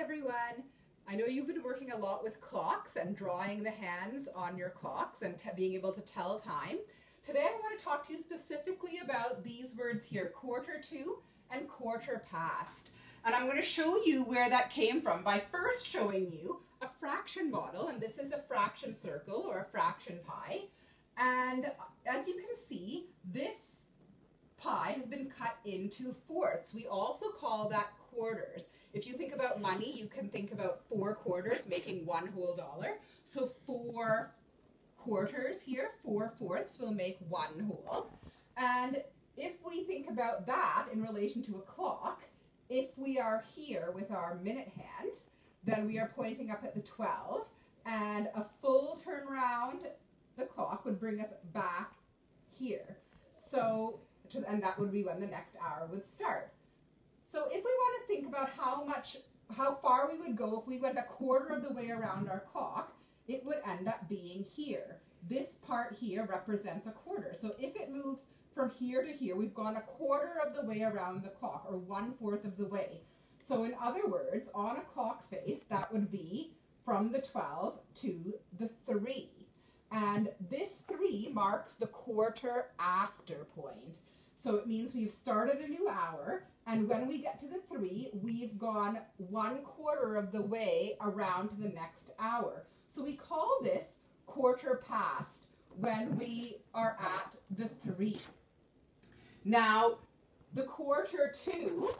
everyone. I know you've been working a lot with clocks and drawing the hands on your clocks and being able to tell time. Today I want to talk to you specifically about these words here, quarter to and quarter past. And I'm going to show you where that came from by first showing you a fraction model, and this is a fraction circle or a fraction pie. And as you can see, this pie has been cut into fourths. We also call that quarters. If you think about money, you can think about four quarters making one whole dollar. So four quarters here, four fourths will make one whole. And if we think about that in relation to a clock, if we are here with our minute hand, then we are pointing up at the 12, and a full turn around the clock would bring us back here. So, to, and that would be when the next hour would start. So if we want to think about how much, how far we would go if we went a quarter of the way around our clock, it would end up being here. This part here represents a quarter. So if it moves from here to here, we've gone a quarter of the way around the clock, or one fourth of the way. So in other words, on a clock face, that would be from the 12 to the 3. And this 3 marks the quarter after point. So it means we've started a new hour, and when we get to the 3, we've gone one quarter of the way around to the next hour. So we call this quarter past when we are at the 3. Now, the quarter to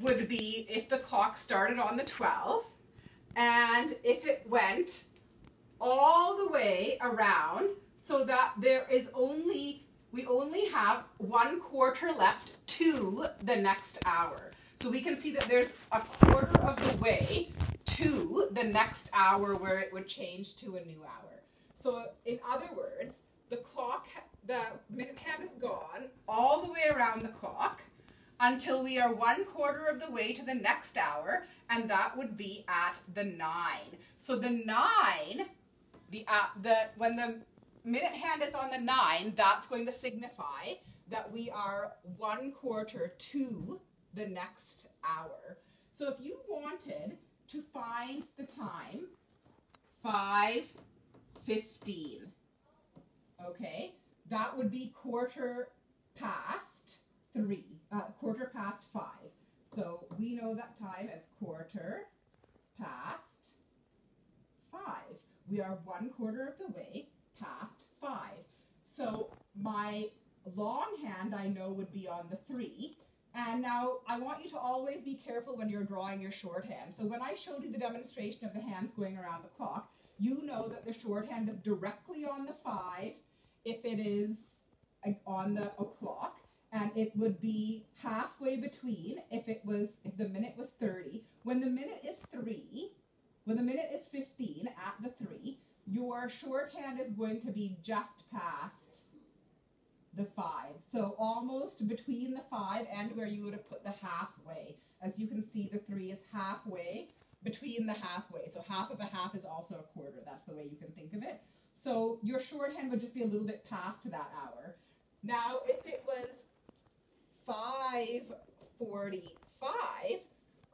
would be if the clock started on the 12 and if it went all the way around so that there is only we only have one quarter left to the next hour. So we can see that there's a quarter of the way to the next hour where it would change to a new hour. So in other words, the clock, the minute hand is gone all the way around the clock until we are one quarter of the way to the next hour, and that would be at the nine. So the nine, the, uh, the when the minute hand is on the nine, that's going to signify that we are one quarter to the next hour. So if you wanted to find the time, 5.15, okay, that would be quarter past three, uh, quarter past five. So we know that time as quarter past five. We are one quarter of the way past five. So my long hand I know would be on the three. And now I want you to always be careful when you're drawing your shorthand. So when I showed you the demonstration of the hands going around the clock, you know that the shorthand is directly on the five if it is uh, on the o'clock and it would be halfway between if it was if the minute was 30 when the minute is 3 when the minute is 15 at the 3 your shorthand is going to be just past the 5. So almost between the 5 and where you would have put the halfway. As you can see, the 3 is halfway between the halfway. So half of a half is also a quarter. That's the way you can think of it. So your shorthand would just be a little bit past that hour. Now, if it was 545,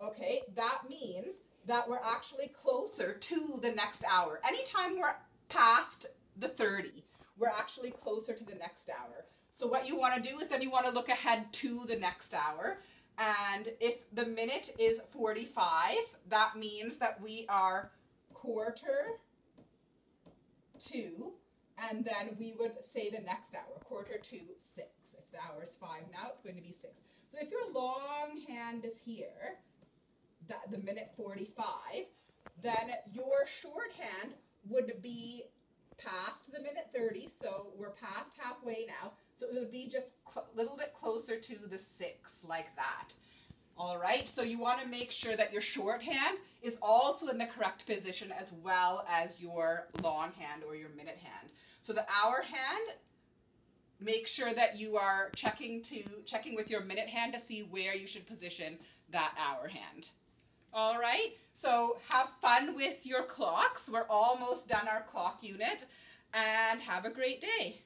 okay, that means that we're actually closer to the next hour. Anytime we're past the 30, we're actually closer to the next hour. So what you want to do is then you want to look ahead to the next hour. And if the minute is 45, that means that we are quarter to, and then we would say the next hour, quarter to six. If the hour is five now, it's going to be six. So if your long hand is here, that the minute 45, then your shorthand would be past the minute 30, so we're past halfway now, so it would be just a little bit closer to the 6, like that. All right, so you want to make sure that your shorthand is also in the correct position as well as your long hand or your minute hand. So the hour hand, make sure that you are checking to checking with your minute hand to see where you should position that hour hand. All right, so have fun with your clocks. We're almost done our clock unit and have a great day.